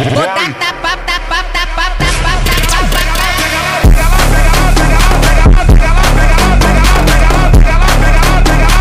Ô, Tata,